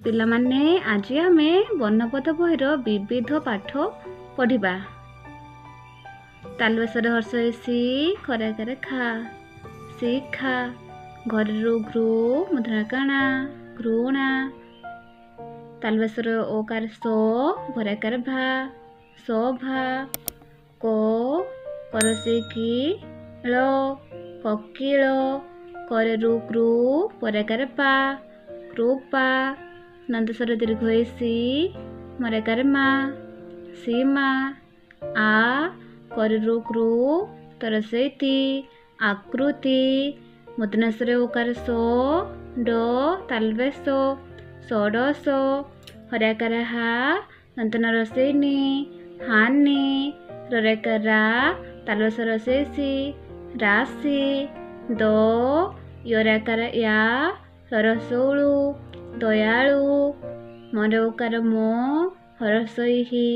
ପିଲାମାନେ ଆଜି ଆମେ ବର୍ଣ୍ଣପଦ ବହିର ବିବିଧ ପାଠ ପଢ଼ିବା। ତାଲବେସରେ ହର୍ଷ ସି ଖରାକରେ ଖା। ଶିଖା ଘରରୁ ଘୃ ମୁଦ୍ରା କାଣା ଘୃଣା ତାଲବେସର ଓକାର ସୋ ଭରାକାର ଭା। ଶୋଭା କୋ କରସିକି ଳ। କକିଳ କରେରୁ କୃ ପରାକାର ପା। କୃପା। నందసర తిరిగిపోయి సి మరెకరమ్మా సీమా. ఆ కొరరుక్రు తొరసైతి ఆకృతి ముతనసరే ఒకరు సో డో తల్వే సో సోడో సో హొరకర హా నంతన రొసేని హాన్ని. రొరకర తల్వస రొసేసి రాసి. దో యొరకర యా రొరసోడు. ଦୟାଳୁ ମର ଉକାର ମୋ ହରସଇହି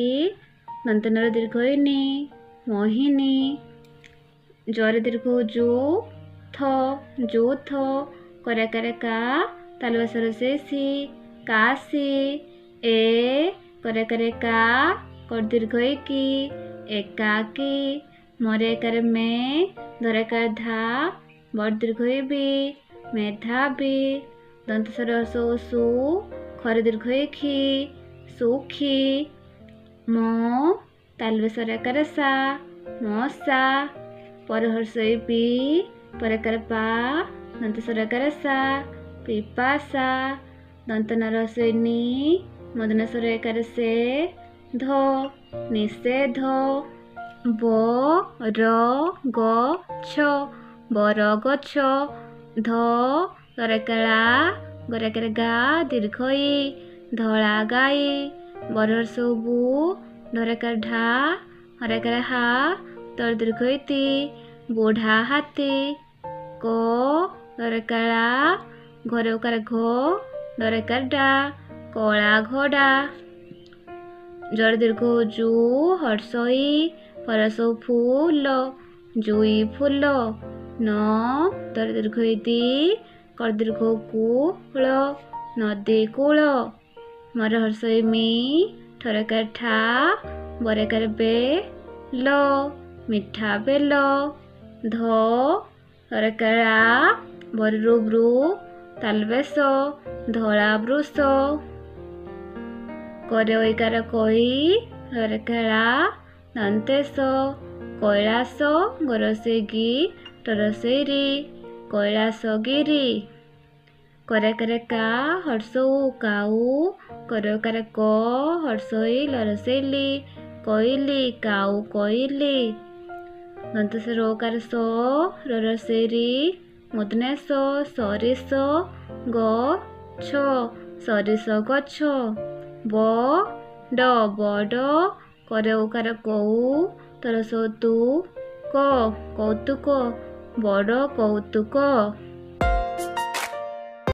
ଦନ୍ତନର ଦୀର୍ଘଇନି ମୋହିନୀ ଜର ଦୀର୍ଘ ଜୁ ଥ ଜୁ ଥ କରାକାର କା ତାଲବାସର ଶେଷି କାଶି ଏ କରାକାରେ କା କର ଦୀର୍ଘ କି ଏକାକି ମରେ ଏକାରେ ମେ ଧରାକାର ଧା दंत स्वर सो सो खर दीर्घ खे सोखे म तालवेश्वर आकार सा मसा परहर्षय पी पराकार पा दंत स्वर आकार सा पिपासा दंत नरहस्य नी मदन स्वर आकार से ध निषेध ब र ग छ बर गछ ध ଗରକେଳା ଗରକେରେ ଗା ଦୀର୍ଘଇ ଧଳା ଗାଈ ବରର ସବୁ ଢରେକେରେ ଢା ହରେକେରେ ହା ତର ଦୀର୍ଘଇ ତି ବୁଢ଼ା ହାତୀ କ ଗରକେଳା ଘରେ ଉକାରେ ଘ ଡରେକେର ଡା କଳା ଘୋଡ଼ା ଜଳ ଦୀର୍ଘ ଜୁ ହର୍ଷଇ ଫରସ ଫୁଲ ଜୁଇ ଫୁଲ ନ ତର ଦୀର୍ଘ ଦି करदर्घक नदी कूल मर हरसै मिठरक ठा बरेकर बे लिठा बेल धरेक बरुब्रु ताल धृशर कै नन्तेसो। कैलास गरसैगि ठरसैरी କୈଳାସଗିରି। କରେକରେ କା ହର୍ଷଉ କାଉ କରେକରେ କ ହର୍ଷଇ ଲରସେଲି କଇଲି କାଉ କଇଲି। ନନ୍ତସେ ରୋକାର ସ ରରସେରି ମୁଦନେଶ ସରିଷ ଗଛ ସରିଷ ଗଛ ବ ଡ ବଡ କରେ ଉକାର କଉ ତରସ ତୁ କ କୌତୁକ। ବଡ଼ କୌତୁକ।